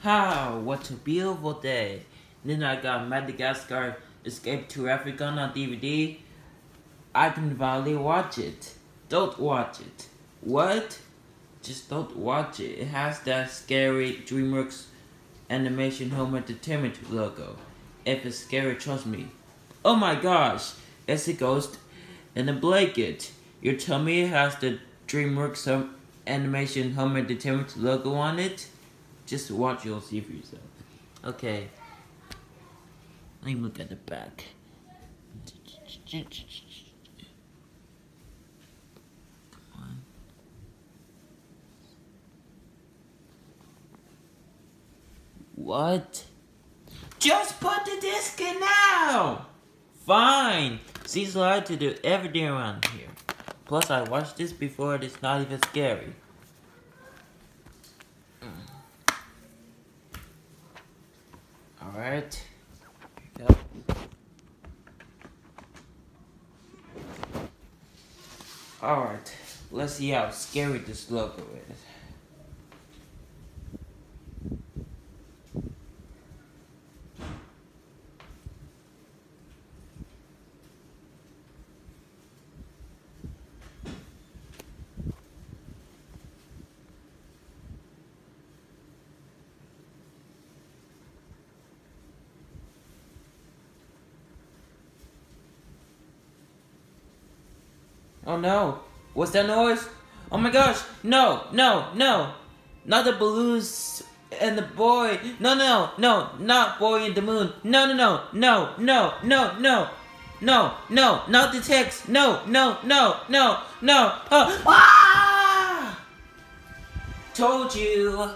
How? What a beautiful day. Then I got Madagascar Escape to Africa on DVD. I can finally watch it. Don't watch it. What? Just don't watch it. It has that scary DreamWorks Animation Home Entertainment logo. If it's scary, trust me. Oh my gosh, it's a ghost in a blanket. Me it has the DreamWorks Animation Home Entertainment logo on it? Just watch, you'll see for yourself. Okay. Let me look at the back. What? Just put the disc in now! Fine! She's allowed to do everything around here. Plus, I watched this before, it's not even scary. Alright. Go. Alright. Let's see how scary this logo is. Oh no. What's that noise? Oh my gosh. No, no, no. Not the balloons and the boy. No, no, no. Not boy in the moon. No, no, no. No, no, no, no. No, no, not the text. No, no, no, no, no. Oh. Ah! Told you.